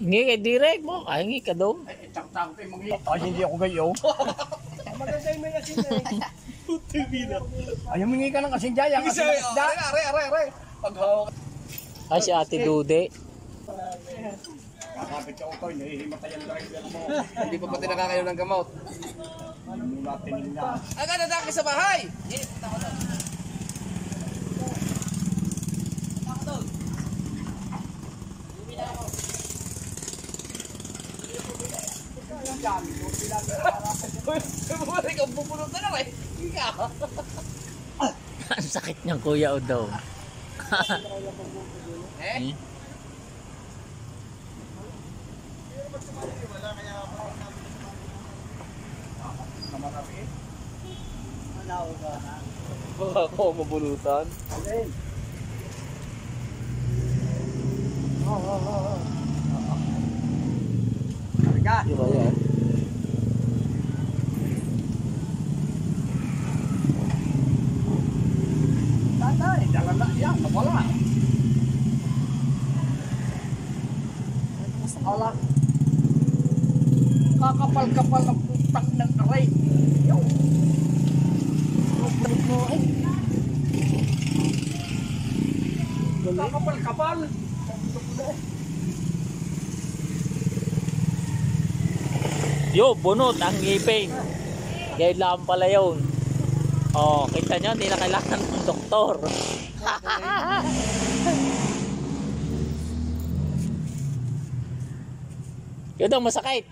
Hingi kay direct mo. Ay, hingi ka doon. Ay, ko yung mga Ay, hindi ako gayo. Maganda yung may asin na eh. Ay, humingi ka ng kasing jaya. Kasi Are, isda. are, are, are. Paghawak. Ay, si Ate Dude. Kakapit sa utoy, nahihimatayan na rin mo. Hindi pa pati nakakayo ng gamot. Hindi mo natin na. Agad na sa bahay. Bumalik ang bubulot na lang eh. Ikaw. Ang sakit niyang kuya o daw. Eh? Baka ako mabulutan. Karga. Na yan. Wala. Ala. Kakapal-kapal ng putang ng aray. Yo. Kakapal-kapal. Yo, bunot ang ngipin. Gaya lang pala yun. Oh, kita nyo, hindi na kailangan ng doktor. Yun daw, masakit.